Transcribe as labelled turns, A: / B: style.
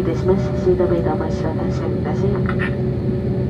A: いたします。シートベルトお待ちください。